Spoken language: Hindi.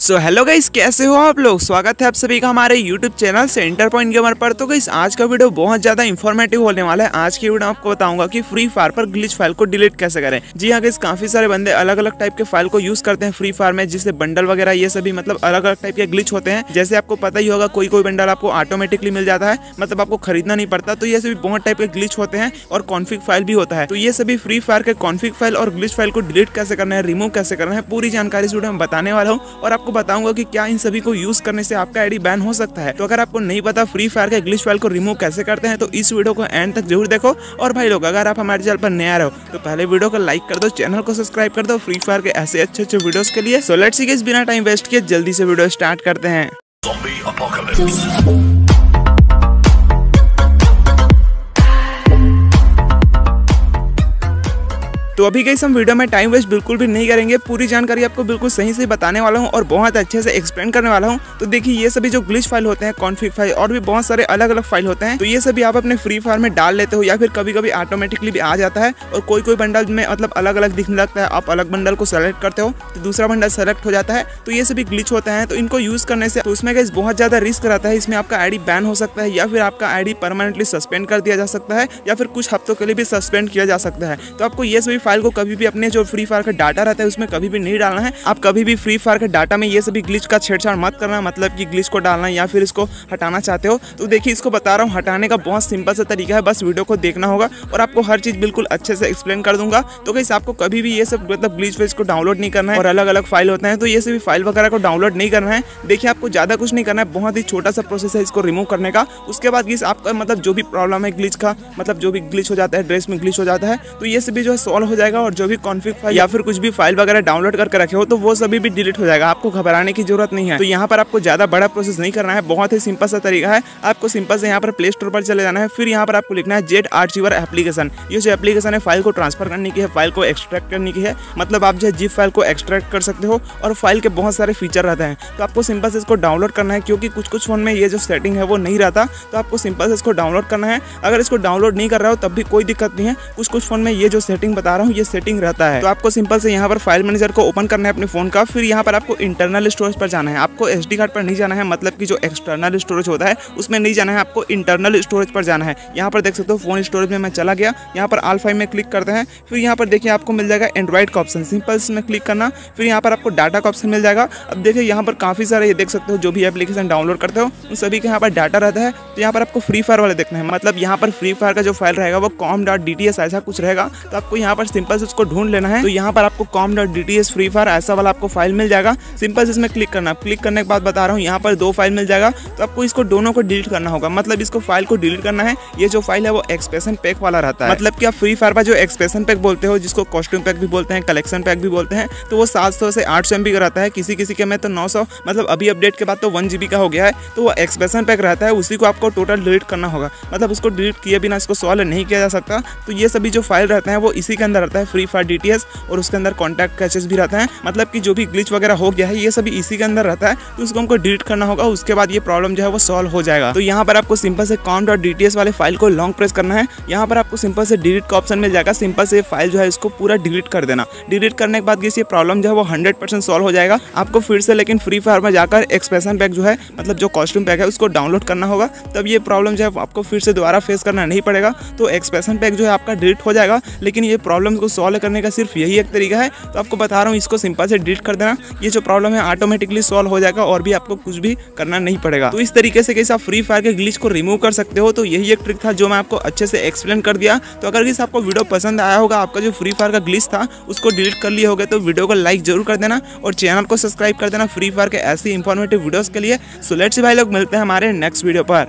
सो हेलो गाइस कैसे हो आप लोग? स्वागत है आप सभी का हमारे YouTube channel Center Point Gamer पर। तो गाइस आज का वीडियो बहुत ज़्यादा इन्फॉर्मेटिव होने वाला है। आज की वीडियो आपको बताऊँगा कि फ्री फायर पर ग्लिच फ़ाइल को डिलीट कैसे करें। जी हाँ गाइस काफ़ी सारे बंदे अलग अलग टाइप के फ़ाइल को यूज़ करते हैं फ्री फायर में, जिससे बंडल वगैरह ये सभी मतलब अलग अलग टाइप के ग्लिच होते हैं। जैसे आपको पता ही होगा कोई कोई बंडल आपको ऑटोमेटिकली मिल जाता है। मतलब आपको खरीदना नहीं पड़ता। तो ये सभी बहुत टाइप के ग्लिच होते हैं और कॉन्फिक फ़ाइल भी होता है। तो ये सभी फ्री फायर के कॉन्फिक फ़ाइल और ग्लिच फ़ाइल को डिलीट कैसे करना है रिमूव कैसे करना है, पूरी जानकारी इस वीडियो में बताने वाला हूँ। और आपको बताऊँगा कि क्या इन सभी को यूज़ करने से आपका आईडी बैन हो सकता है। तो अगर आपको नहीं पता फ्री फायर का इंग्लिश फ़ाइल को रिमूव कैसे करते हैं तो इस वीडियो को एंड तक ज़रूर देखो। और भाई लोग, अगर आप हमारे चैनल पर नया रहो तो पहले वीडियो को लाइक कर दो चैनल को सब्सक्राइब कर दो फ्री फायर के ऐसे अच्छे अच्छे वीडियो के लिए। सो लेट्स सी बिना टाइम वेस्ट किए जल्दी से वीडियो स्टार्ट करते हैं। तो अभी गई हम वीडियो में टाइम वेस्ट बिल्कुल भी नहीं करेंगे। पूरी जानकारी आपको बिल्कुल सही से बताने वाला हूँ और बहुत अच्छे से एक्सप्लेन करने वाला हूँ। तो देखिए, ये सभी जो ग्लिच फ़ाइल होते हैं कॉन्फिक फ़ाइल और भी बहुत सारे अलग अलग फ़ाइल होते हैं तो ये सभी आप अपने फ्री फायर में डाल लेते हो या फिर कभी कभी ऑटोमेटिकली भी आ जाता है और कोई कोई बंडल में मतलब अलग अलग दिखने लगता है। आप अलग बंडल को सेलेक्ट करते हो तो दूसरा बंडल सेलेक्ट हो जाता है। तो ये सभी ग्लिच होते हैं तो इनको यूज़ करने से तो उसमें गैस बहुत ज़्यादा रिस्क रहता है। इसमें आपका आईडी बैन हो सकता है या फिर आपका आईडी परमानेंटली सस्पेंड कर दिया जा सकता है या फिर कुछ हफ्तों के लिए भी सस्पेंड किया जा सकता है। तो आपको ये सभी फ़ाइल को कभी भी अपने जो फ्री फायर का डाटा रहता है, उसमें कभी भी नहीं डालना है। आप कभी भी फ्री फायर के डाटा में ये सभी ग्लिच का छेड़छाड़ मत करना मतलब कि ग्लिच को डालना या फिर इसको हटाना चाहते हो। तो देखिए, इसको बता रहा हूँ, हटाने का बहुत सिंपल सा तरीका है, बस वीडियो को देखना होगा और आपको हर चीज़ बिल्कुल अच्छे से एक्सप्लेन कर दूँगा। तो कैसे आपको कभी भी ये सब मतलब ग्लिच वेज को डाउनलोड नहीं करना है और अलग अलग फ़ाइल होते हैं तो ये सभी फ़ाइल वगैरह को डाउनलोड नहीं करना है। देखिए, आपको ज़्यादा कुछ नहीं करना है, बहुत ही छोटा सा प्रोसेस है इसको रिमूव करने का। उसके बाद इस आपका मतलब जो भी प्रॉब्लम है ग्लिच का मतलब जो भी ग्लिच हो जाता है ड्रेस में ग्लिच हो जाता है तो ये सभी जो है सॉल्व हो। जाएगा और जो भी कॉन्फिक फ़ाइल या फिर कुछ भी फ़ाइल वगैरह डाउनलोड करके रखे हो तो वो सभी भी डिलीट हो जाएगा। आपको घबराने की ज़रूरत नहीं है। तो यहाँ पर आपको ज़्यादा बड़ा प्रोसेस नहीं करना है। बहुत ही सिंपल सा तरीका है। आपको सिंपल से यहाँ पर प्ले स्टोर पर चले जाना है। फिर यहाँ पर आपको लिखना है जेड आर्चिवर एप्लीकेशन ये जो एप्लीकेशन है फ़ाइल को ट्रांसफ़र करने की है फ़ाइल को एक्सट्रैक्ट करने की है। मतलब आप जो है जिप फ़ाइल को एक्सट्रैक्ट कर सकते हो और फ़ाइल के बहुत सारे फीचर रहते हैं। तो आपको सिंपल से इसको डाउनलोड करना है, क्योंकि कुछ कुछ फ़ोन में ये जो सेटिंग है, वो नहीं रहता। तो आपको सिंपल से इसको डाउनलोड करना है। अगर इसको डाउनलोड नहीं कर रहा हो, तब भी कोई दिक्कत नहीं है। कुछ कुछ फ़ोन में ये जो सेटिंग बता रहा हूँ ये सेटिंग रहता है तो आपको सिंपल से यहाँ पर फ़ाइल मैनेजर को ओपन करना है अपने फ़ोन का फिर यहाँ पर आपको इंटरनल स्टोरेज पर जाना है आपको एसडी कार्ड पर नहीं जाना है मतलब कि जो एक्सटर्नल स्टोरेज होता है उसमें नहीं जाना है आपको इंटरनल स्टोरेज पर जाना है यहाँ पर देख सकते हो फ़ोन स्टोरेज में मैं चला गया यहाँ पर आल फाइव में क्लिक करते हैं फिर यहाँ पर देखिए आपको मिल जाएगा एंड्रॉइड का ऑप्शन सिंपल इसमें क्लिक करना फिर यहाँ पर आपको डाटा का ऑप्शन मिल जाएगा अब देखिए यहाँ पर काफ़ी सारे ये देख सकते हो जो भी एप्लीकेशन डाउनलोड करते हो उन सभी के यहाँ पर डाटा रहता है तो यहाँ पर आपको फ्री फायर वाले देखना है मतलब यहाँ पर फ्री फायर का जो फ़ाइल रहेगा वो कॉम डॉट डी ऐसा कुछ रहेगा तो आपको यहाँ पर सिंपल से उसको ढूंढ लेना है तो यहाँ पर आपको com dot D T S Free Fire ऐसा वाला आपको फ़ाइल मिल जाएगा। सिंपल से इसमें क्लिक करना। क्लिक करने के बाद बता रहा हूँ, यहाँ पर दो फ़ाइल मिल जाएगा तो आपको इसको दोनों को डिलीट करना होगा। मतलब इसको फ़ाइल को डिलीट करना है, ये जो फ़ाइल है वो एक्सप्रेशन पैक वाला रहता है। मतलब कि आप फ्री फायर पर जो एक्सप्रेशन पैक बोलते हो, जिसको कॉस्ट्यूम पैक भी बोलते हैं कलेक्शन पैक भी बोलते हैं तो वो सात सौ से आठ सौ का रहता है। किसी किसी के में तो नौ सौ मतलब अभी अपडेट के बाद तो वन जी का हो गया है तो वो एक्सप्रेशन पैक रहता है, उसी को आपको टोटल डिलीट करना होगा। मतलब उसको डिलीट किए बिना इसको सॉल्व नहीं किया जा सकता। तो ये सभी जो फ़ाइल रहते हैं, वो इसी के अंदर रहता है फ्री फायर डीटीएस और उसके अंदर कॉन्टैक्ट कैचेस भी रहता है। मतलब कि जो भी ग्लिच वगैरह हो गया है, ये सभी इसी के अंदर रहता है तो उसको हमको डिलीट करना होगा, उसके बाद ये प्रॉब्लम जो है वो सॉल्व हो जाएगा। तो यहाँ पर आपको सिंपल से कॉम डॉट डी वाले फ़ाइल को लॉन्ग प्रेस करना है। यहाँ पर आपको सिंपल से डिलीट का ऑप्शन मिल जाएगा सिंपल से फ़ाइल जो है इसको पूरा डिलीट कर देना। डिलीट करने के बाद ये प्रॉब्लम जो है वो हंड्रेड परसेंट सॉल्व हो जाएगा। आपको फिर से लेकिन फ्री फायर में जाकर एक्सप्रेशन पैक जो है मतलब जो कॉस्ट्यूम पैक है, उसको डाउनलोड करना होगा। तब ये प्रॉब्लम जो है आपको फिर से दोबारा फेस करना नहीं पड़ेगा। तो एक्सप्रेशन पैक जो है आपका डिलीट हो जाएगा, लेकिन ये प्रॉब्लम को सॉल्व करने का सिर्फ़ यही एक तरीका है। तो आपको बता रहा हूँ, इसको सिंपल से डिलीट कर देना। ये जो प्रॉब्लम है ऑटोमेटिकली सॉल्व हो जाएगा और भी आपको कुछ भी करना नहीं पड़ेगा। तो इस तरीके से कैसे आप फ्री फायर के ग्लिच को रिमूव कर सकते हो तो यही एक ट्रिक था जो मैं आपको अच्छे से एक्सप्लेन कर दिया। तो अगर किसी आपको वीडियो पसंद आया होगा, आपका जो फ्री फायर का ग्लिच था, उसको डिलीट कर लिया होगा तो वीडियो को लाइक ज़रूर कर देना और चैनल को सब्सक्राइब कर देना फ्री फायर के ऐसी इंफॉर्मेटिव वीडियोस के लिए। सो लेट्स भाई लोग, मिलते हैं हमारे नेक्स्ट वीडियो पर।